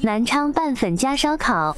南昌拌粉加烧烤。